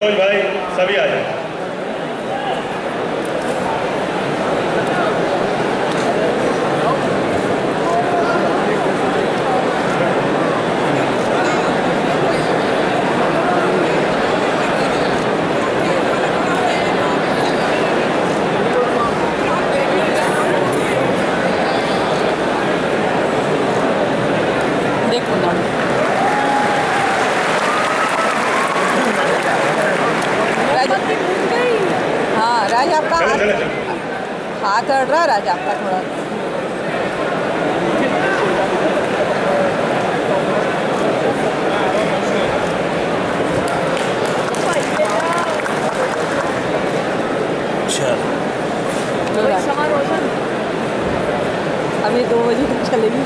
भाई सभी आ जाए हाँ राज आपका हाथ अड़ रहा राज आपका थोड़ा। अभी दो बजे तक चलेगी।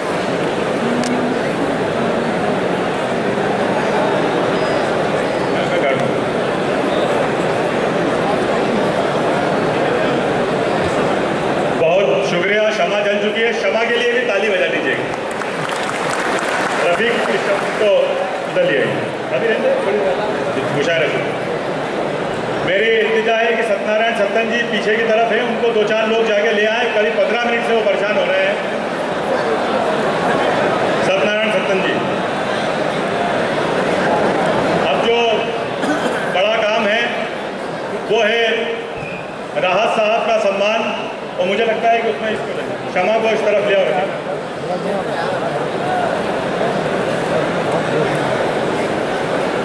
क्षमा के लिए भी ताली बजा दीजिएगा रफीक को बदल लिए। अभी शुरू। मेरी है कि सत्यनारायण सत्तन जी पीछे की तरफ़ है, उनको दो चार लोग जाके ले आए। करीब पंद्रह मिनट से वो परेशान हो रहे हैं। सत्यनारायण सत्तन जी। अब जो बड़ा काम है, वो है राहत साहब का सम्मान, और मुझे लगता है कि उसमें इसको क्षमा को इस तरफ़ ले आओ रखिए।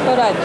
तो राज